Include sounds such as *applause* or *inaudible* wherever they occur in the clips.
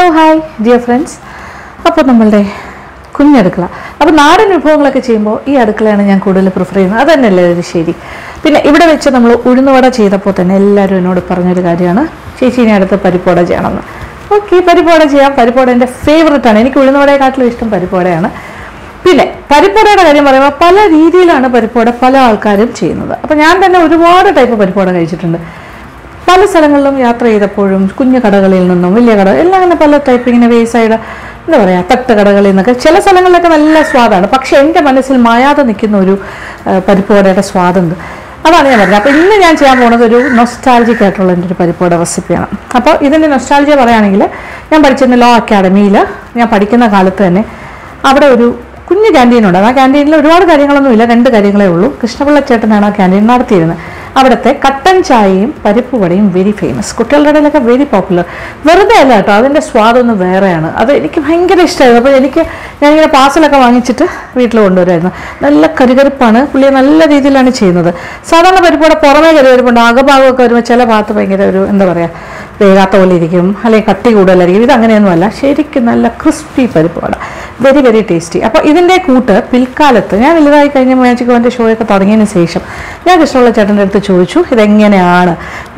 Hello hi dear friends അപ്പോൾ നമ്മളുടെ കുഞ്ഞടുക്കള. അപ്പോൾ നാടൻ വിഭവങ്ങളൊക്കെ ചെയ്യുമ്പോൾ ഈ അടുക്കളയാണ് ഞാൻ കൂടുതൽ പ്രിഫർ ചെയ്യുന്നത്. അത് ഒരു ശരി. പിന്നെ ഇവിടെ വെച്ച് നമ്മൾ ഉഴുന്നുവട ചെയ്തപ്പോൾ തന്നെ എല്ലാവരും എന്നോട് പറഞ്ഞൊരു കാര്യമാണ്. ചേച്ചി ഇനി അടുത്ത് പരിപ്പോട ചെയ്യണമെന്ന്. ഓക്കെ പരിപ്പോട ചെയ്യാം. പരിപ്പോട എന്റെ ഫേവററ്റ് ആണ്. എനിക്ക് ഉഴുന്നുവടയെക്കാട്ടിലും ഇഷ്ടം പരിപ്പോടയാണ് പിന്നെ പരിപ്പോടയുടെ കാര്യം പറയുമ്പോൾ പല രീതിയിലാണ് പരിപ്പോട പല ആൾക്കാരും ചെയ്യുന്നത്. അപ്പോൾ ഞാൻ തന്നെ ഒരുപാട് ടൈപ്പ് പരിപ്പോട കഴിച്ചിട്ടുണ്ട്. പല സ്ഥലങ്ങളിലും യാത്ര ചെയ്തപ്പോഴും കുഞ്ഞു കടകളിൽ നിന്നും വലിയ കട എല്ലാം അങ്ങനെ പല ടൈപ്പ് ഇങ്ങനെ വേസൈഡ് എന്താ പറയുക തട്ട് കടകളിൽ നിന്നൊക്കെ ചില സ്ഥലങ്ങളിലൊക്കെ നല്ല സ്വാദാണ്. പക്ഷെ എന്റെ മനസ്സിൽ മായാതെ നിൽക്കുന്ന ഒരു പരിപ്പുവടയുടെ സ്വാദുണ്ട്. അതാണ് ഞാൻ പറഞ്ഞത്. അപ്പോൾ ഇന്ന് ഞാൻ ചെയ്യാൻ പോകുന്നത് ഒരു നൊസ്റ്റാൾജിക് ആയിട്ടുള്ള എന്റെ ഒരു പരിപ്പുവട റെസിപ്പിയാണ് അപ്പോൾ ഇതിന്റെ നൊസ്റ്റാൾജിയ പറയുകയാണെങ്കിൽ ഞാൻ പഠിച്ചിരുന്ന ലോ അക്കാഡമിയിൽ ഞാൻ പഠിക്കുന്ന കാലത്ത് തന്നെ അവിടെ ഒരു കുഞ്ഞു ക്യാന്റീനുണ്ട് ആ ക്യാന്റീനിൽ ഒരുപാട് കാര്യങ്ങളൊന്നുമില്ല. രണ്ട് കാര്യങ്ങളേ ഉള്ളൂ. കൃഷ്ണപിള്ള ചേട്ടനാണ് ആ ക്യാന്റീൻ നടത്തിയിരുന്നത്. അവിടുത്തെ കട്ടൻ ചായയും പരിപ്പ് വടയും വെരി ഫേമസ് കുട്ടികളുടെ ഇടയിലൊക്കെ വെരി പോപ്പുലർ വെറുതെ അല്ല കേട്ടോ അതിന്റെ സ്വാദൊന്ന് വേറെയാണ്. അത് എനിക്ക് ഭയങ്കര ഇഷ്ടമായിരുന്നു അപ്പോൾ എനിക്ക് ഞാനിങ്ങനെ പാർസലൊക്കെ വാങ്ങിച്ചിട്ട് വീട്ടിൽ കൊണ്ടുവരുമായിരുന്നു. നല്ല കരുകരുപ്പാണ്. പുള്ളിയെ നല്ല രീതിയിലാണ് ചെയ്യുന്നത്. സാധാരണ പരിപ്പോടെ പുറമേ കരുകരുപ്പുണ്ട്. അകഭാഗമൊക്കെ വരുമ്പോൾ ചില ഭാഗത്ത് ഭയങ്കര ഒരു എന്താ പറയുക വേകാത്ത പോലെ ഇരിക്കും അല്ലെങ്കിൽ കട്ടി കൂടുതലായിരിക്കും. ഇത് അങ്ങനെയൊന്നുമല്ല. ശരിക്കും നല്ല ക്രിസ്പി പരിപ്പ് വട വെരി വെരി ടേസ്റ്റി അപ്പോൾ ഇതിന്റെ കൂട്ട് പിൽക്കാലത്ത് ഞാൻ വലുതായി കഴിഞ്ഞ മാജിക് വന്റെ ഷോയൊക്കെ തുടങ്ങിയതിന് ശേഷം ഞാൻ കൃഷ്ണമുള്ള ചേട്ടന്റെ അടുത്ത് ചോദിച്ചു ഇതെങ്ങനെയാണ്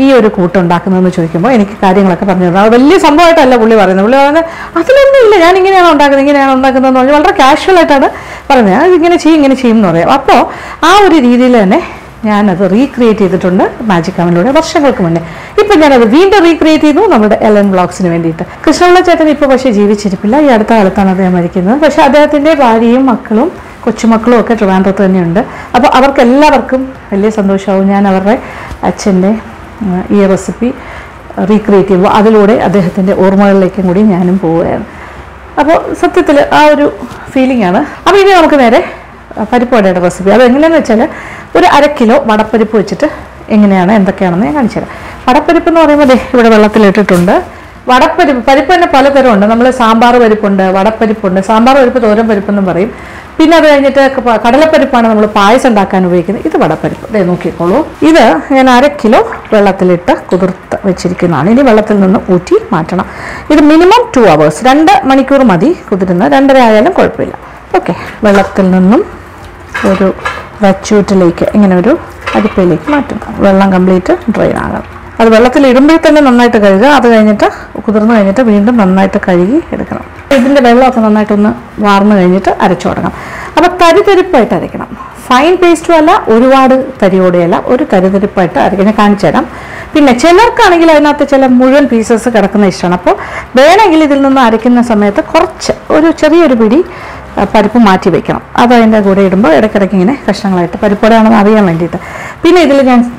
ഈ ഒരു കൂട്ട് ഉണ്ടാക്കുന്നതെന്ന് ചോദിക്കുമ്പോൾ എനിക്ക് കാര്യങ്ങളൊക്കെ പറഞ്ഞു തന്നു. അത് വലിയ സംഭവമായിട്ടല്ല പുള്ളി പറയുന്നത്. പുള്ളി പറയുന്നത് അതിലൊന്നും ഇല്ല. ഞാൻ ഇങ്ങനെയാണ് ഉണ്ടാക്കുന്നത് ഇങ്ങനെയാണ് ഉണ്ടാക്കുന്നതെന്ന് പറഞ്ഞാൽ വളരെ കാഷ്വൽ ആയിട്ടാണ് പറഞ്ഞത്. ഇങ്ങനെ ചെയ്യും ഇങ്ങനെ ചെയ്യും എന്ന് പറയാം. അപ്പോൾ ആ ഒരു രീതിയിൽ തന്നെ ഞാനത് റീക്രിയേറ്റ് ചെയ്തിട്ടുണ്ട് മാജിക് അവനിലൂടെ വർഷങ്ങൾക്ക് മുന്നേ. ഇപ്പം ഞാനത് വീണ്ടും റീക്രിയേറ്റ് ചെയ്തു നമ്മുടെ എൽ എൻ ബ്ലോഗ്സിന് വേണ്ടിയിട്ട്. കൃഷ്ണപിള്ള ചേട്ടൻ ഇപ്പോൾ പക്ഷേ ജീവിച്ചിരിപ്പില്ല. ഈ അടുത്ത കാലത്താണ് അദ്ദേഹം മരിക്കുന്നത്. പക്ഷേ അദ്ദേഹത്തിന്റെ ഭാര്യയും മക്കളും കൊച്ചുമക്കളും ഒക്കെ ട്രിവാൻഡ്രത്ത് തന്നെയുണ്ട്. അപ്പോൾ അവർക്കെല്ലാവർക്കും വലിയ സന്തോഷമാവും. ഞാൻ അവരുടെ അച്ഛന്റെ ഈ റെസിപ്പി റീക്രിയേറ്റ് ചെയ്യുമ്പോൾ അതിലൂടെ അദ്ദേഹത്തിന്റെ ഓർമ്മകളിലേക്കും കൂടി ഞാനും പോവുകയാണ്. അപ്പോൾ സത്യത്തിൽ ആ ഒരു ഫീലിംഗ് ആണ്. അപ്പോൾ ഇനി നമുക്ക് നേരെ പരിപ്പുവടയുടെ റെസിപ്പി അത് എങ്ങനെയാണെന്ന് വെച്ചാൽ ഒരു അര കിലോ വടപ്പരിപ്പ് വെച്ചിട്ട് എങ്ങനെയാണ് എന്തൊക്കെയാണെന്ന് ഞാൻ കാണിച്ചു തരാം വടപ്പരിപ്പ് എന്ന് പറയുമ്പോൾ ഇവിടെ വെള്ളത്തിലിട്ടിട്ടുണ്ട് വടപ്പരിപ്പ് പരിപ്പ് തന്നെ പലതരം ഉണ്ട് നമ്മൾ സാമ്പാർ പരിപ്പുണ്ട് വടപ്പരിപ്പുണ്ട്. സാമ്പാർ പരിപ്പ് തോരൻ പരിപ്പെന്നും പറയും. പിന്നെ അത് കഴിഞ്ഞിട്ട് കടലപ്പരിപ്പാണ് നമ്മൾ പായസം ഉണ്ടാക്കാൻ ഉപയോഗിക്കുന്നത്. ഇത് വടപ്പരിപ്പ്. ദേ നോക്കിക്കോളൂ. ഇത് ഞാൻ അര കിലോ വെള്ളത്തിലിട്ട് കുതിർത്ത് വെച്ചിരിക്കുന്നതാണ്. ഇനി വെള്ളത്തിൽ നിന്ന് ഊറ്റി മാറ്റണം. ഇത് മിനിമം ടു അവേഴ്സ് രണ്ട് മണിക്കൂർ മതി കുതിരുന്ന. രണ്ടര ആയാലും കുഴപ്പമില്ല. ഓക്കെ വെള്ളത്തിൽ നിന്നും ഒരു വച്ചൂറ്റിലേക്ക് ഇങ്ങനെ ഒരു അരിപ്പയിലേക്ക് മാറ്റുക. വെള്ളം കംപ്ലീറ്റ് ഡ്രെയിൻ ആകാം. അത് വെള്ളത്തിൽ ഇടുമ്പോൾ തന്നെ നന്നായിട്ട് കഴുകുക. അത് കഴിഞ്ഞിട്ട് കുതിർന്ന് കഴിഞ്ഞിട്ട് വീണ്ടും നന്നായിട്ട് കഴുകി എടുക്കണം. ഇതിന്റെ വെള്ളമൊക്കെ നന്നായിട്ടൊന്ന് വാർന്ന് കഴിഞ്ഞിട്ട് അരച്ചു തുടങ്ങാം. അപ്പോൾ തരിതരിപ്പായിട്ട് അരയ്ക്കണം. ഫൈൻ പേസ്റ്റും അല്ല ഒരുപാട് തരിയോടെയല്ല ഒരു തരിതരിപ്പായിട്ട് അരയ്ക്കണം. ഞാൻ കാണിച്ചു തരാം. പിന്നെ ചിലർക്കാണെങ്കിൽ അതിനകത്ത് ചില മുഴുവൻ പീസസ് കിടക്കുന്ന ഇഷ്ടമാണ്. അപ്പോൾ വേണമെങ്കിൽ ഇതിൽ നിന്ന് അരയ്ക്കുന്ന സമയത്ത് കുറച്ച് ഒരു ചെറിയൊരു പിടി പരിപ്പ് മാറ്റി വെക്കണം. അത് അതിന്റെ കൂടെ ഇടുമ്പോൾ ഇടയ്ക്കിടയ്ക്ക് ഇങ്ങനെ കഷ്ണങ്ങളായിട്ട് പരിപ്പോടാണെന്ന് അറിയാൻ വേണ്ടിയിട്ട്. പിന്നെ ഇതിൽ ഞാൻ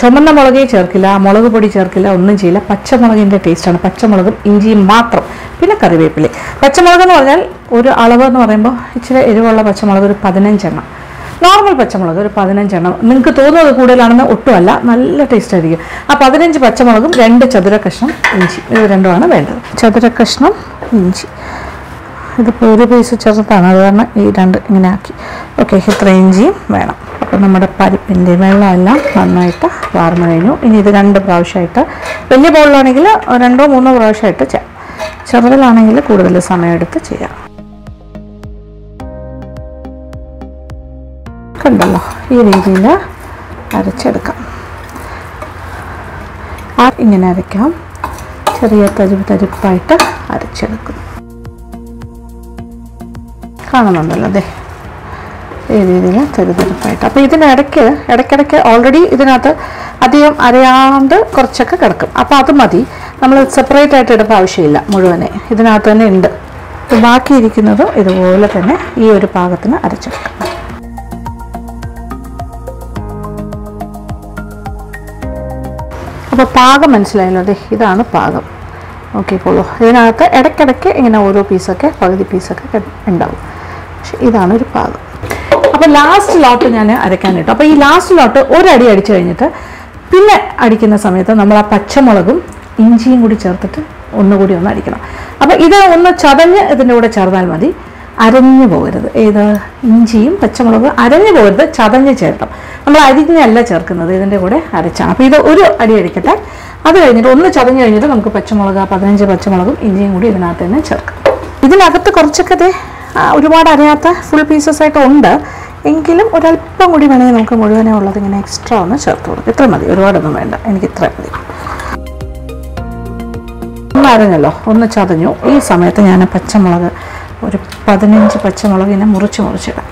ചുമന്ന മുളകേ ചേർക്കില്ല മുളക് പൊടി ചേർക്കില്ല ഒന്നും ചെയ്യില്ല. പച്ചമുളകിന്റെ ടേസ്റ്റാണ്. പച്ചമുളകും ഇഞ്ചിയും മാത്രം. പിന്നെ കറിവേപ്പില പച്ചമുളക് എന്ന് പറഞ്ഞാൽ ഒരു അളവ് എന്ന് പറയുമ്പോൾ ഇച്ചിരി എരിവുള്ള പച്ചമുളക് ഒരു പതിനഞ്ചെണ്ണം. നോർമൽ പച്ചമുളക് ഒരു പതിനഞ്ചെണ്ണം. നിങ്ങൾക്ക് തോന്നുന്നത് കൂടുതലാണെന്ന് ഒട്ടുമല്ല. നല്ല ടേസ്റ്റ് ആയിരിക്കും. ആ പതിനഞ്ച് പച്ചമുളകും രണ്ട് ചതുര കഷ്ണം ഇഞ്ചി. ഇത് രണ്ടുമാണ് വേണ്ടത്. ചതുര കഷ്ണം ഇഞ്ചി. ഇതിപ്പോൾ ഒരു പീസ് ചെറുതാണ് അത് കാരണം ഈ രണ്ട് ഇങ്ങനെ ആക്കി. ഓക്കെ ഇത്ര ഇഞ്ചിയും വേണം. അപ്പോൾ നമ്മുടെ പരിപ്പിന്റെ വെള്ളമെല്ലാം നന്നായിട്ട് വാർന്നു കഴിഞ്ഞു. ഇനി ഇത് രണ്ട് പ്രാവശ്യമായിട്ട് വലിയ ബൗളിലാണെങ്കിൽ രണ്ടോ മൂന്നോ പ്രാവശ്യമായിട്ട് ചെയ്യാം. ചെറുതിലാണെങ്കിൽ കൂടുതൽ സമയമെടുത്ത് ചെയ്യാം. കണ്ടല്ലോ ഈ രീതിയിൽ അരച്ചെടുക്കാം. ആ ഇങ്ങനെ അരയ്ക്കാം. ചെറിയ തരിപ്പ് തരിപ്പായിട്ട് അരച്ചെടുക്കും കാണുന്നുണ്ടല്ലോ അതെ ഈ രീതിയിൽ തെരുതെരുപ്പായിട്ട് അപ്പോൾ ഇതിനിടയ്ക്ക് ഇടയ്ക്കിടയ്ക്ക് ഓൾറെഡി ഇതിനകത്ത് അധികം അരയാണ്ട് കുറച്ചൊക്കെ കിടക്കും. അപ്പോൾ അത് മതി. നമ്മൾ സെപ്പറേറ്റ് ആയിട്ട് ഇടേണ്ട ആവശ്യമില്ല മുഴുവനെ. ഇതിനകത്ത് തന്നെ ഉണ്ട്. ബാക്കി ഇതുപോലെ തന്നെ ഈ ഒരു പാകത്തിന് അരച്ചെടുക്കാം. അപ്പോൾ പാകം മനസ്സിലായല്ലോ അതെ ഇതാണ് പാകം. നോക്കിക്കോളൂ. ഇതിനകത്ത് ഇടയ്ക്കിടയ്ക്ക് ഇങ്ങനെ ഓരോ പീസൊക്കെ പകുതി പീസൊക്കെ ഉണ്ടാവും. പക്ഷെ ഇതാണ് ഒരു ഭാഗം അപ്പോൾ ലാസ്റ്റ് ലോട്ട് ഞാൻ അരക്കാൻ കിട്ടും അപ്പോൾ ഈ ലാസ്റ്റ് ലോട്ട് ഒരടി അടിച്ചു കഴിഞ്ഞിട്ട് പിന്നെ അടിക്കുന്ന സമയത്ത് നമ്മൾ ആ പച്ചമുളകും ഇഞ്ചിയും കൂടി ചേർത്തിട്ട് ഒന്നുകൂടി ഒന്ന് അടിക്കണം. അപ്പോൾ ഇത് ഒന്ന് ചതഞ്ഞ് ഇതിന്റെ കൂടെ ചേർന്നാൽ മതി. അരഞ്ഞു പോകരുത്. ഏത്? ഇഞ്ചിയും പച്ചമുളകും അരഞ്ഞു പോകരുത്. ചതഞ്ഞ് ചേർക്കണം. നമ്മൾ അരിഞ്ഞല്ല ചേർക്കുന്നത്. ഇതിന്റെ കൂടെ അരച്ചാണ്. അപ്പോൾ ഇത് ഒരു അടി അടിക്കട്ടെ. അത് കഴിഞ്ഞിട്ട് ഒന്ന് ചതഞ്ഞ് കഴിഞ്ഞിട്ട് നമുക്ക് പച്ചമുളക് പതിനഞ്ച് പച്ചമുളകും ഇഞ്ചിയും കൂടി ഇതിനകത്ത് തന്നെ ചേർക്കാം. ഇതിനകത്ത് കുറച്ചൊക്കെ ഒരുപാട് അറിയാത്ത ഫുൾ പീസസ് ആയിട്ട് ഉണ്ട്. എങ്കിലും ഒരല്പം കൂടി വേണമെങ്കിൽ നമുക്ക് മുഴുവനേ ഉള്ളത് ഇങ്ങനെ എക്സ്ട്രാ ഒന്ന് ചേർത്ത് കൊടുക്കും. ഇത്ര മതി. ഒരുപാടൊന്നും വേണ്ട. എനിക്ക് ഇത്ര മതി. ഒന്ന് ഒന്ന് ചതഞ്ഞു. ഈ സമയത്ത് ഞാൻ പച്ചമുളക് ഒരു പതിനഞ്ച് പച്ചമുളക് ഇങ്ങനെ മുറിച്ച് മുറിച്ചിടാം.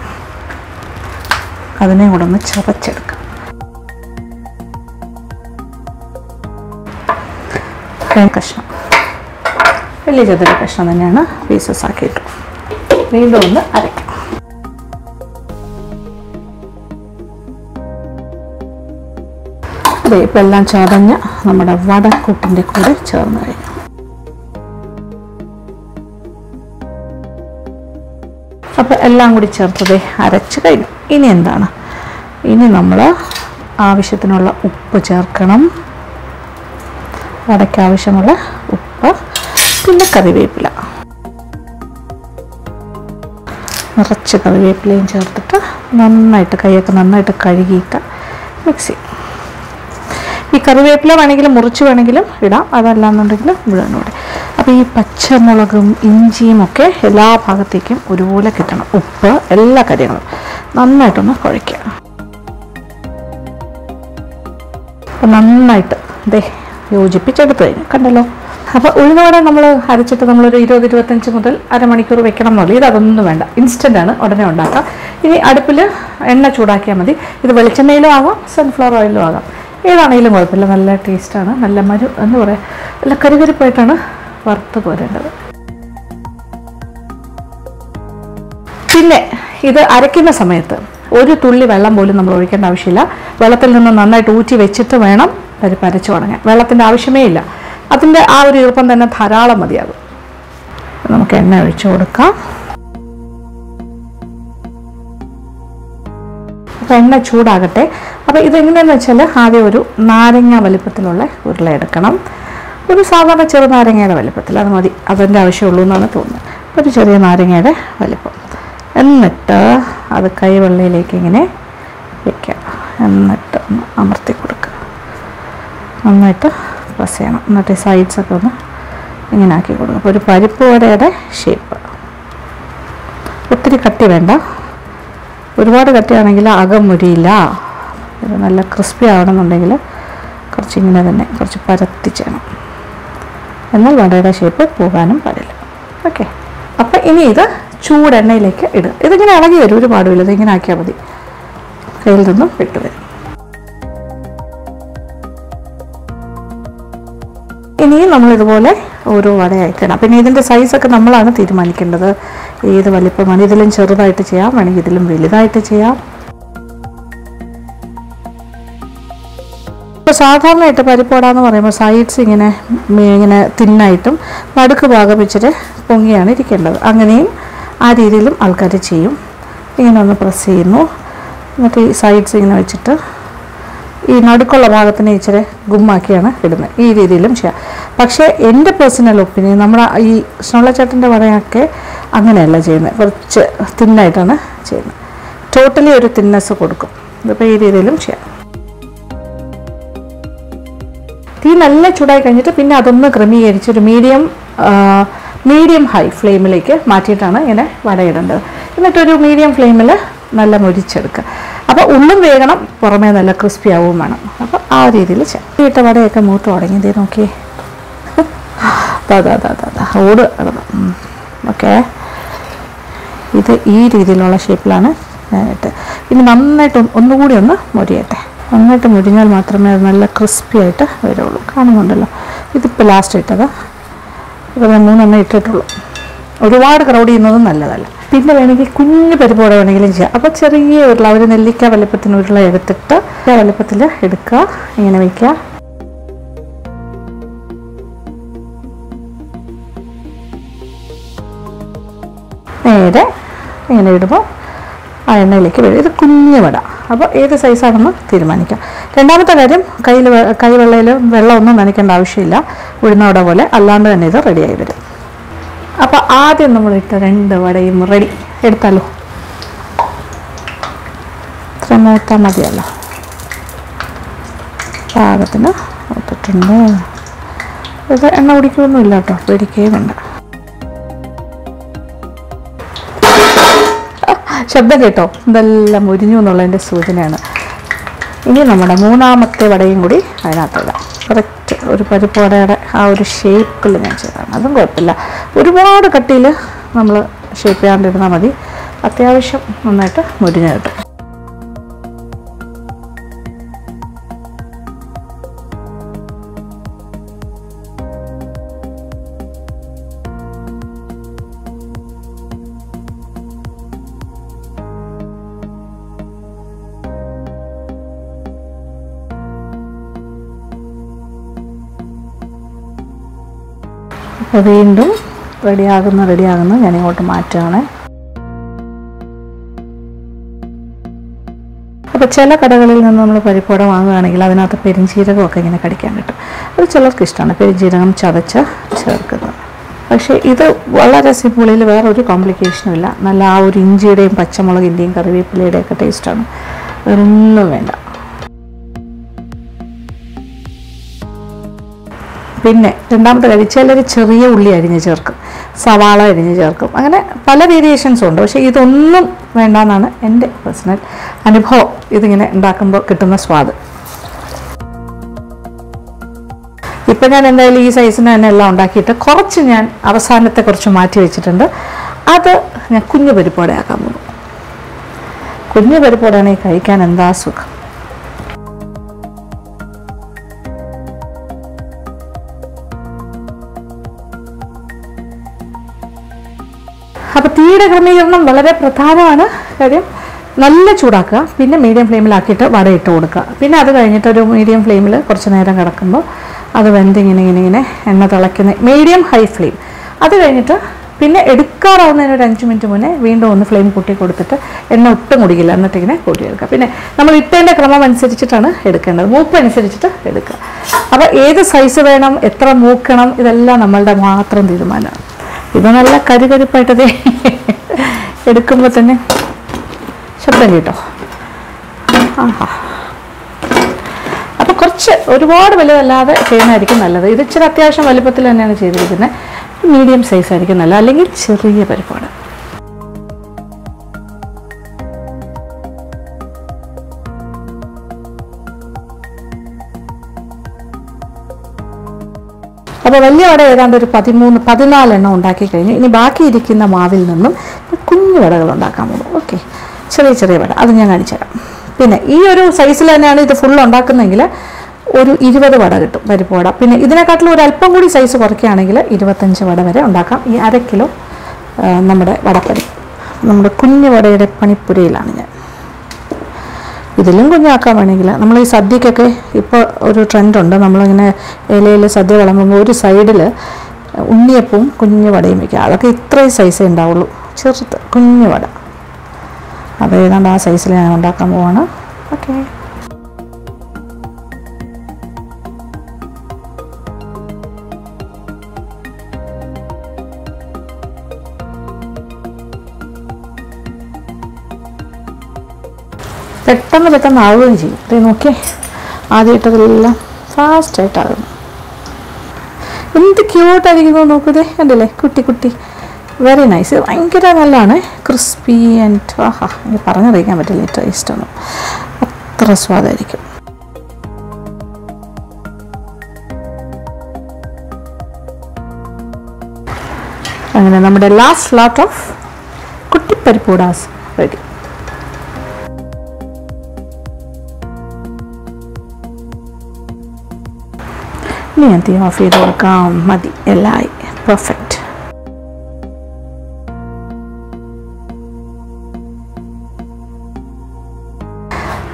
അതിനെയും കൂടെ ഒന്ന് ചതച്ചെടുക്കാം. കഷ്ണം. വലിയ ചെറിയ കഷ്ണം തന്നെയാണ് പീസസ് ആക്കിയിട്ട് വീണ്ടും ഒന്ന് അരയ്ക്കാം അതെ ഇപ്പം എല്ലാം ചതഞ്ഞ് നമ്മുടെ വടക്കൂട്ടിന്റെ കൂടെ ചേർന്ന് കഴിഞ്ഞു. അപ്പോൾ എല്ലാം കൂടി ചേർത്തത് അരച്ച് കഴിഞ്ഞു. ഇനി എന്താണ്? ഇനി നമ്മൾ ആവശ്യത്തിനുള്ള ഉപ്പ് ചേർക്കണം. വടയ്ക്ക് ആവശ്യമുള്ള ഉപ്പ് പിന്നെ കറിവേപ്പില. നിറച്ച് കറിവേപ്പിലയും ചേർത്തിട്ട് നന്നായിട്ട് കൈയൊക്കെ നന്നായിട്ട് കഴുകിയിട്ട് മിക്സ് ചെയ്യും. ഈ കറിവേപ്പില വേണമെങ്കിലും മുറിച്ച് വേണമെങ്കിലും ഇടാം. അതല്ലാന്നുണ്ടെങ്കിൽ മുഴുവനും ഇടാം. അപ്പോൾ ഈ പച്ചമുളകും ഇഞ്ചിയും ഒക്കെ എല്ലാ ഭാഗത്തേക്കും ഒരുപോലെ കിട്ടണം. ഉപ്പ് എല്ലാ കാര്യങ്ങളും നന്നായിട്ടൊന്ന് കുഴയ്ക്കുക. അപ്പം നന്നായിട്ട് ദേ യോജിപ്പിച്ചെടുത്ത് കഴിഞ്ഞു കണ്ടല്ലോ. അപ്പോൾ ഉഴുന്നോടെ നമ്മൾ അരച്ചിട്ട് നമ്മളൊരു ഇരുപത് ഇരുപത്തഞ്ച് മുതൽ അരമണിക്കൂർ വെക്കണം എന്നുള്ളൂ ഇത് അതൊന്നും വേണ്ട. ഇൻസ്റ്റന്റ് ആണ് ഉടനെ ഉണ്ടാക്കാം. ഇനി അടുപ്പിൽ എണ്ണ ചൂടാക്കിയാൽ മതി. ഇത് വെളിച്ചെണ്ണയിലും ആകാം സൺഫ്ലവർ ഓയിലും ആകാം. ഏതാണെങ്കിലും കുഴപ്പമില്ല. നല്ല ടേസ്റ്റാണ് നല്ല മരു എന്ന് പറയാം നല്ല കരുകരിപ്പായിട്ടാണ് വറുത്ത് പോരേണ്ടത്. പിന്നെ ഇത് അരയ്ക്കുന്ന സമയത്ത് ഒരു തുള്ളി വെള്ളം പോലും നമ്മൾ ഒഴിക്കേണ്ട ആവശ്യമില്ല. വെള്ളത്തിൽ നിന്ന് നന്നായിട്ട് ഊറ്റി വെച്ചിട്ട് വേണം പരിപ്പ് അരച്ചു തുടങ്ങാൻ. വെള്ളത്തിന്റെ ആവശ്യമേ ഇല്ല. അതിന്റെ ആ ഒരു ഈർപ്പം തന്നെ ധാരാളം മതിയാകും. നമുക്ക് എണ്ണ ഒഴിച്ചു കൊടുക്കാം. അപ്പോൾ എണ്ണ ചൂടാകട്ടെ. അപ്പോൾ ഇതെങ്ങനെയാണെന്ന് വെച്ചാൽ ആദ്യം ഒരു നാരങ്ങ വലിപ്പത്തിലുള്ള ഉരുള എടുക്കണം. ഒരു സാധാരണ ചെറുനാരങ്ങയുടെ വലിപ്പത്തിൽ അത് മതി. അതിന്റെ ആവശ്യമുള്ളൂ എന്നാണ് തോന്നുന്നത്. ഒരു ചെറിയ നാരങ്ങയുടെ വലിപ്പം. എന്നിട്ട് അത് കൈവെള്ളയിലേക്ക് ഇങ്ങനെ വയ്ക്കുക എന്നിട്ട് ഒന്ന് അമർത്തി കൊടുക്കുക നന്നായിട്ട് പ്രസ് ചെയ്യണം. എന്നിട്ട് സൈഡ്സൊക്കെ ഒന്ന് ഇങ്ങനെ ആക്കി കൊടുക്കും അപ്പോൾ ഒരു പരിപ്പ് വടയുടെ ഷേപ്പ് ഒത്തിരി കട്ടി വേണ്ട. ഒരുപാട് കട്ടിയാണെങ്കിൽ അകം മുരിയില്ല. ഇത് നല്ല ക്രിസ്പി ആവണമെന്നുണ്ടെങ്കിൽ കുറച്ച് ഇങ്ങനെ തന്നെ കുറച്ച് പരത്തി ചെയ്യണം. എന്നാൽ വടയുടെ ഷേപ്പ് പോകാനും പാടില്ല. ഓക്കെ അപ്പം ഇനി ഇത് ചൂടെണ്ണയിലേക്ക് ഇടുക. ഇതിങ്ങനെ ഇളകി വരും. ഒരു പാടുമില്ല ഇതിങ്ങനെ ആക്കിയാൽ മതി. കയ്യിൽ നിന്നും വിട്ടു വരും നമ്മൾ ഇതുപോലെ ഓരോ വടയായിട്ടിടാം പിന്നെ ഇതിന്റെ സൈസൊക്കെ നമ്മളാണ് തീരുമാനിക്കേണ്ടത്. ഏത് വലിപ്പമാണ് ഇതിലും ചെറുതായിട്ട് ചെയ്യാം വേണമെങ്കിൽ ഇതിലും വലുതായിട്ട് ചെയ്യാം. ഇപ്പോൾ സാധാരണയായിട്ട് പരിപ്പോടാന്ന് പറയുമ്പോൾ സൈഡ്സ് ഇങ്ങനെ ഇങ്ങനെ തിന്നായിട്ടും നടുക്ക് ഭാഗം വെച്ചിട്ട് പൊങ്ങിയാണ് ഇരിക്കേണ്ടത്. അങ്ങനെയും ആ രീതിയിലും ആൾക്കാർ ചെയ്യും. ഇങ്ങനെ ഒന്ന് പ്രസ് ചെയ്യുന്നു. എന്നിട്ട് ഈ സൈഡ്സ് ഇങ്ങനെ വെച്ചിട്ട് ഈ നടുക്കുള്ള ഭാഗത്തിന് ഇച്ചിരി ഗുമ്മാക്കിയാണ് ഇടുന്നത്. ഈ രീതിയിലും ചെയ്യാം. പക്ഷേ എന്റെ പേഴ്സണൽ ഒപ്പീനിയൻ നമ്മുടെ ഈ സ്നോളച്ചേട്ടന്റെ വടയൊക്കെ അങ്ങനെയല്ല ചെയ്യുന്നത്. കുറച്ച് തിന്നായിട്ടാണ് ചെയ്യുന്നത്. ടോട്ടലി ഒരു തിന്നസ് കൊടുക്കും. ഇതിപ്പോൾ ഈ രീതിയിലും ചെയ്യാം. തീ നല്ല ചൂടായി കഴിഞ്ഞിട്ട് പിന്നെ അതൊന്ന് ക്രമീകരിച്ച് ഒരു മീഡിയം മീഡിയം ഹൈ ഫ്ലെയിമിലേക്ക് മാറ്റിയിട്ടാണ് ഇങ്ങനെ വടയിടേണ്ടത്. എന്നിട്ടൊരു മീഡിയം ഫ്ലെയിമിൽ നല്ല മൊരിച്ചെടുക്കുക. അപ്പോൾ ഉള്ളും വേഗണം പുറമേ നല്ല ക്രിസ്പി ആവും വേണം. അപ്പോൾ ആ രീതിയിൽ ചെയ്യാം. ഇട്ട വടയൊക്കെ മൂത്ത് തുടങ്ങി. ഇതേ നോക്കിയേ അതാ അതാ ദാ ഓട്. ഓക്കെ. ഇത് ഈ രീതിയിലുള്ള ഷേപ്പിലാണ് ഞാനിട്ട് ഇനി നന്നായിട്ട് ഒന്നുകൂടി ഒന്ന് മുരിയട്ടെ. നന്നായിട്ട് മുരിഞ്ഞാൽ മാത്രമേ അത് നല്ല ക്രിസ്പി ആയിട്ട് വരുള്ളൂ. കാണുന്നുണ്ടല്ലോ. ഇതിപ്പോൾ ലാസ്റ്റ് ഇട്ടത്. ഇപ്പോൾ ഞാൻ മൂന്നെണ്ണം ഇട്ടിട്ടുള്ളൂ. ഒരുപാട് ക്രൗഡ് ചെയ്യുന്നതും നല്ലതല്ല. പിന്നെ വേണമെങ്കിൽ കുഞ്ഞു പരിപ്പോടെ വേണമെങ്കിലും ചെയ്യാം. അപ്പോൾ ചെറിയ ഉരുള ഒരു നെല്ലിക്ക വലുപ്പത്തിന് ഉരുള എടുത്തിട്ട് വലുപ്പത്തിൽ എടുക്കുക. ഇങ്ങനെ വയ്ക്കുക. നേരെ ഇങ്ങനെ ഇടുമ്പോൾ ആ എണ്ണയിലേക്ക് വരും. ഇത് കുഞ്ഞു വട. അപ്പോൾ ഏത് സൈസാണെന്ന് തീരുമാനിക്കാം. രണ്ടാമത്തെ കാര്യം കയ്യിൽ കൈവെള്ളയിൽ വെള്ളമൊന്നും നനയ്ക്കേണ്ട ആവശ്യമില്ല. ഉഴുന്ന വട പോലെ അല്ലാണ്ട് തന്നെ ഇത് റെഡിയായി വരും. അപ്പോൾ ആദ്യം നമ്മൾ ഇട്ട രണ്ട് വടയും റെഡി എടുത്താലോ? ഇത്ര മൂത്താൽ മതിയല്ലോ. പാകത്തിന് ഇട്ടിട്ടുണ്ട്. ഇത് എണ്ണ കുടിക്കുകയൊന്നുമില്ല കേട്ടോ. പേടിക്കുകയും വേണ്ട. ശബ്ദം കേട്ടോ. ഇതെല്ലാം മുരിഞ്ഞു എന്നുള്ളതിന്റെ സൂചനയാണ്. ഇനി നമ്മുടെ മൂന്നാമത്തെ വടയും കൂടി അതിനകത്തിടാം ഒരു പരിപ്പോടയുടെ ആ ഒരു ഷേപ്പിൽ ഞാൻ ചെയ്തതാണ്. അതും കുഴപ്പമില്ല. ഒരുപാട് കട്ടിയിൽ നമ്മൾ ഷേപ്പ് ചെയ്യാണ്ടിരുന്നാൽ മതി. അത്യാവശ്യം നന്നായിട്ട് മുരിഞ്ഞ് കിട്ടും. അപ്പോൾ വീണ്ടും റെഡിയാകുന്നു റെഡിയാകുന്നു. ഞാൻ ഇങ്ങോട്ട് മാറ്റുകയാണ്. അപ്പോൾ ചില കടകളിൽ നിന്ന് നമ്മൾ പരിപ്പോട വാങ്ങുകയാണെങ്കിൽ അതിനകത്ത് പെരിഞ്ചീരകമൊക്കെ ഇങ്ങനെ കടിക്കാൻ കിട്ടും. അത് ചിലർക്ക് ഇഷ്ടമാണ്. പെരിഞ്ചീരകം ചതച്ച് ചേർക്കുന്നത്. പക്ഷേ ഇത് വളരെ സിമ്പിളിൽ വേറെ ഒരു കോംപ്ലിക്കേഷനും ഇല്ല. നല്ല ആ ഒരു ഇഞ്ചിയുടെയും പച്ചമുളകിന്റെയും കറിവേപ്പിലയുടെയും ഒക്കെ ടേസ്റ്റാണ് വേറൊന്നും വേണ്ട. പിന്നെ രണ്ടാമത്തെ കാര്യം ചിലർ ചെറിയ ഉള്ളി അരിഞ്ഞ് ചേർക്കും സവാള അരിഞ്ഞ് ചേർക്കും. അങ്ങനെ പല വേരിയേഷൻസും ഉണ്ട്. പക്ഷേ ഇതൊന്നും വേണ്ടെന്നാണ് എന്റെ പേഴ്സണൽ അനുഭവം. ഇതിങ്ങനെ ഉണ്ടാക്കുമ്പോൾ കിട്ടുന്ന സ്വാദ്. ഇപ്പം ഞാൻ എന്തായാലും ഈ സൈസിന് തന്നെ എല്ലാം ഉണ്ടാക്കിയിട്ട് കുറച്ച് ഞാൻ അവസാനത്തെ കുറച്ച് മാറ്റി വെച്ചിട്ടുണ്ട്. അത് ഞാൻ കുഞ്ഞു പരിപ്പോടെ ആക്കാൻ പോകും കുഞ്ഞു പരിപ്പോടാണെങ്കിൽ കഴിക്കാൻ എന്താ സുഖം? അപ്പോൾ തീയുടെ ക്രമീകരണം വളരെ പ്രധാനമാണ്. കാര്യം നല്ല ചൂടാക്കുക പിന്നെ മീഡിയം ഫ്ലെയിമിലാക്കിയിട്ട് വട ഇട്ട് കൊടുക്കുക. പിന്നെ അത് കഴിഞ്ഞിട്ട് ഒരു മീഡിയം ഫ്ലെയിമിൽ കുറച്ച് നേരം കിടക്കുമ്പോൾ അത് വെന്ത് ഇങ്ങനെ ഇങ്ങനെ ഇങ്ങനെ എണ്ണ തിളയ്ക്കുന്ന മീഡിയം ഹൈ ഫ്ലെയിം അത് കഴിഞ്ഞിട്ട് പിന്നെ എടുക്കാറാവുന്നതിന് ഒരു അഞ്ച് മിനിറ്റ് മുന്നേ വീണ്ടും ഒന്ന് ഫ്ലെയിം കൂട്ടി കൊടുത്തിട്ട് എണ്ണ ഒട്ടും കുടിക്കില്ല. എന്നിട്ട് ഇങ്ങനെ കൂട്ടിയെടുക്കുക പിന്നെ നമ്മൾ ഇട്ടതിന്റെ ക്രമം അനുസരിച്ചിട്ടാണ് എടുക്കേണ്ടത്. മൂപ്പ് അനുസരിച്ചിട്ട് എടുക്കുക. അപ്പോൾ ഏത് സൈസ് വേണം എത്ര മൂക്കണം ഇതെല്ലാം നമ്മളുടെ മാത്രം തീരുമാനമാണ്. ഇത് നല്ല കരുകരിപ്പായിട്ടത് എടുക്കുമ്പോൾ തന്നെ ശബ്ദം കേട്ടോ. ആഹാ. അപ്പോൾ കുറച്ച് ഒരുപാട് വലുതല്ലാതെ ചെയ്യുന്നതായിരിക്കും നല്ലത്. ഇത് ഇച്ചിരി അത്യാവശ്യം വലുപ്പത്തിൽ തന്നെയാണ് ചെയ്തിരിക്കുന്നത്. മീഡിയം സൈസ് ആയിരിക്കും നല്ലത്. അല്ലെങ്കിൽ ചെറിയ പരിപ്പാണ് അപ്പോൾ വലിയ വട ഏതാണ്ട് ഒരു പതിമൂന്ന് പതിനാലെണ്ണം ഉണ്ടാക്കി കഴിഞ്ഞു. ഇനി ബാക്കി ഇരിക്കുന്ന മാവിൽ നിന്നും കുഞ്ഞു വടകൾ ഉണ്ടാക്കാൻ പോകും. ഓക്കെ ചെറിയ ചെറിയ വട. അത് ഞാൻ കാണിച്ചു തരാം. പിന്നെ ഈ ഒരു സൈസിൽ തന്നെയാണ് ഇത് ഫുൾ ഉണ്ടാക്കുന്നതെങ്കിൽ ഒരു ഇരുപത് വട കിട്ടും പരിപ്പ് വട. പിന്നെ ഇതിനെക്കാട്ടിലും ഒരു അല്പം കൂടി സൈസ് കുറയ്ക്കുകയാണെങ്കിൽ ഇരുപത്തഞ്ച് വട വരെ ഉണ്ടാക്കാം. ഈ അര കിലോ നമ്മുടെ വടപ്പരി. നമ്മുടെ കുഞ്ഞു വടയുടെ പണിപ്പുരയിലാണ് ഞാൻ. ഇതിലും കുഞ്ഞാക്കാൻ വേണമെങ്കിൽ നമ്മൾ ഈ സദ്യക്കൊക്കെ ഇപ്പോൾ ഒരു ട്രെൻഡുണ്ട്. നമ്മളിങ്ങനെ ഇലയിൽ സദ്യ വിളമ്പുമ്പോൾ ഒരു സൈഡിൽ ഉണ്ണിയപ്പവും കുഞ്ഞു വടയും വയ്ക്കുക അതൊക്കെ ഇത്രയും സൈസേ ഉണ്ടാവുള്ളൂ. ചെറുത്ത് കുഞ്ഞു വട. അത് ഏതാണ്ട് ആ സൈസിൽ ഞാൻ ഉണ്ടാക്കാൻ പോവാണ്. ഓക്കെ. പെട്ടെന്ന് പെട്ടെന്ന് ആവുകയും ചെയ്യും. ഇത് നോക്കിയേ ആദ്യമായിട്ടതെല്ലാം ഫാസ്റ്റായിട്ടാകുന്നു. എന്ത് ക്യൂട്ടായിരിക്കുന്നു നോക്കൂതേ കണ്ടില്ലേ? കുട്ടി കുട്ടി. വെരി നൈസ് ഭയങ്കര നല്ലതാണ്. ക്രിസ്പി ആൻഡ് ആഹാ എനിക്ക് പറഞ്ഞറിയിക്കാൻ പറ്റില്ല ഏറ്റവും ഒന്നും അത്ര സ്വാദായിരിക്കും. അങ്ങനെ നമ്മുടെ ലാസ്റ്റ് ലോട്ട് ഓഫ് കുട്ടിപ്പരിപ്പൂടാസ് റെഡി. ഇനി ഞാൻ ഓഫ് ചെയ്ത് കൊടുക്കാം. മതി എല്ലായി. പെർഫെക്റ്റ്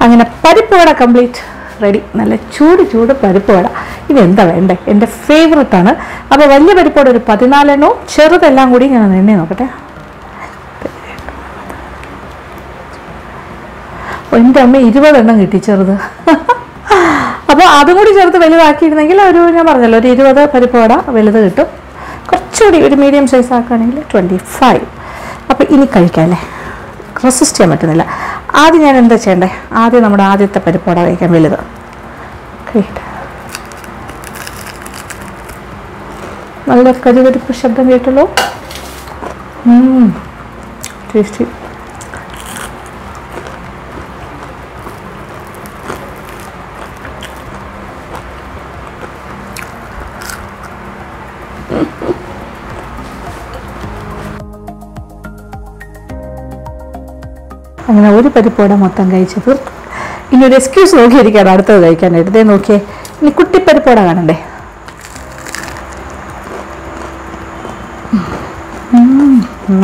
അങ്ങനെ പരിപ്പ് വട കംപ്ലീറ്റ് റെഡി നല്ല ചൂട് ചൂട് പരിപ്പ് വട. ഇത് എന്താ വേണ്ടേ? എന്റെ ഫേവററ്റ് ആണ്. അപ്പോൾ വലിയ പരിപ്പ് വട ഒരു പതിനാലെണ്ണവും ചെറുതെല്ലാം കൂടി ഞാൻ എണ്ണി നോക്കട്ടെ. എന്റെ അമ്മ ഇരുപതെണ്ണം കിട്ടി ചെറുത്. *laughs* അപ്പോൾ അതും കൂടി ചേർത്ത് വലുതാക്കിയിരുന്നെങ്കിൽ ഒരു ഞാൻ പറഞ്ഞല്ലോ ഒരു ഇരുപത് പരിപ്പ് വട വലുത് കിട്ടും. കുറച്ച് കുറച്ചുകൂടി ഒരു മീഡിയം സൈസ് ആക്കുകയാണെങ്കിൽ ട്വന്റി ഫൈവ് അപ്പോൾ ഇനി കഴിക്കാം അല്ലേ? റെസിസ്റ്റ് ചെയ്യാൻ പറ്റുന്നില്ല. ആദ്യം ഞാൻ എന്താ ചെയ്യണ്ടേ? ആദ്യം നമ്മുടെ ആദ്യത്തെ പരിപ്പോട കഴിക്കാൻ വലുത്. കഴിക്കട്ടെ നല്ല കരിവരിപ്പ് ശബ്ദം കേട്ടല്ലോ? ടേസ്റ്റി അങ്ങനെ ഒരു പരിപ്പോടെ മൊത്തം കഴിച്ച് തീർത്തു ഇനി ഒരു എക്സ്ക്യൂസ് നോക്കിയിരിക്കുകയാണ് അടുത്തത് കഴിക്കാനായിട്ട്. ഇതേ നോക്കിയേ ഇനി കുട്ടിപ്പരിപ്പോട കാണണ്ടേ?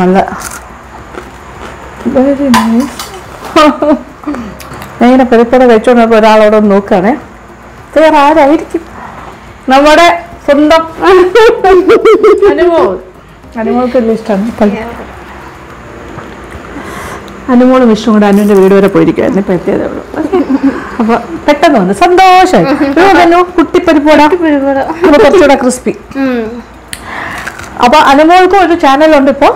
നല്ല. വെരി നൈസ് ഇങ്ങനെ പരിപ്പോട കഴിച്ചുകൊണ്ടപ്പോൾ ഒരാളോട് നോക്കുകയാണേ. വേറെ ആരായിരിക്കും? നമ്മുടെ സ്വന്തം അനുമോൾ. അനുമോൾക്ക് വലിയ ഇഷ്ടമാണ്. അനുമോളും വിഷ്ണു കൂടെ അനുവിന്റെ വീട് വരെ പോയിരിക്കുമായിരുന്നു ഇപ്പൊ എത്തിയതേ ഉള്ളൂ. അപ്പൊ പെട്ടെന്ന് വന്നു. സന്തോഷമായി കുട്ടിപ്പരിപ്പോടാ. അപ്പൊ കുറച്ചുകൂടെ ക്രിസ്പി. അപ്പൊ അനുമോൾക്കും ഒരു ചാനലുണ്ട് ഇപ്പൊ.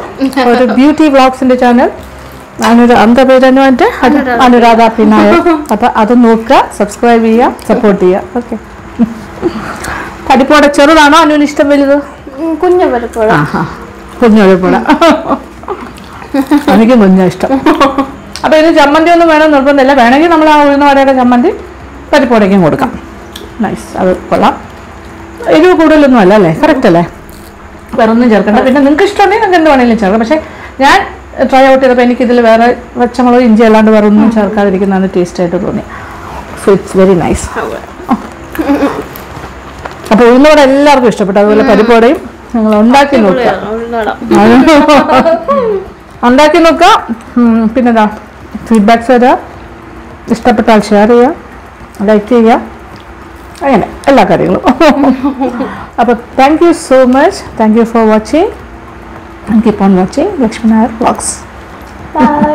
ഒരു ബ്യൂട്ടി വ്ളോഗ്സിന്റെ ചാനൽ. അനുര അന്ത പേരനു മറ്റേ അനുരാധ. പിന്നായ *laughs* അപ്പൊ അത് നോക്കുക സബ്സ്ക്രൈബ് ചെയ്യുക സപ്പോർട്ട് ചെയ്യുക. ഓക്കെ. പരിപ്പോട ചെറുതാണോ അനുവിന് ഇഷ്ടം വലുത്? കുഞ്ഞ പരിപ്പോട കുഞ്ഞു കുഞ്ഞൊഴിപ്പോട എനിക്കും കുഞ്ഞാ ഇഷ്ടം. അപ്പോൾ ഇതിന് ചമ്മന്തി ഒന്നും വേണം നിർബന്ധമില്ല. വേണമെങ്കിൽ നമ്മൾ ആ ഉഴുന്ന വടയുടെ ചമ്മന്തി പരിപ്പോടേക്കും കൊടുക്കാം. നൈസ് അത് കൊള്ളാം. എരിവ് കൂടുതലൊന്നും അല്ല അല്ലേ? കറക്റ്റ് അല്ലേ? വേറെ ഒന്നും ചേർക്കണ്ട. പിന്നെ നിങ്ങൾക്ക് ഇഷ്ടമുണ്ടെങ്കിൽ നിങ്ങൾക്ക് എന്ത് വേണമെങ്കിലും ചേർക്കാം. പക്ഷേ ഞാൻ ട്രൈ ഔട്ട് ചെയ്തപ്പോൾ എനിക്കിതിൽ വേറെ പച്ചമുളക് ഇഞ്ചി അല്ലാണ്ട് വേറെ ഒന്നും ചേർക്കാതിരിക്കുന്നതാണ് ടേസ്റ്റ് ആയിട്ട് തോന്നി സോ ഇറ്റ്സ് വെരി നൈസ് അപ്പോൾ ഉഴുന്നോടെ എല്ലാവർക്കും ഇഷ്ടപ്പെട്ടു. അതുപോലെ പരിപ്പോടയും നിങ്ങൾ ഉണ്ടാക്കി നോക്കുക *laughs* ഉണ്ടാക്കി നോക്കുക പിന്നെ പിന്നെന്താ ഫീഡ്ബാക്ക്സ് തരിക ഇഷ്ടപ്പെട്ടാൽ ഷെയർ ചെയ്യുക ലൈക്ക് ചെയ്യുക അങ്ങനെ എല്ലാ കാര്യങ്ങളും. അപ്പോൾ thank you so much thank you for watching keep on watching Lakshmi Nair vlogs bye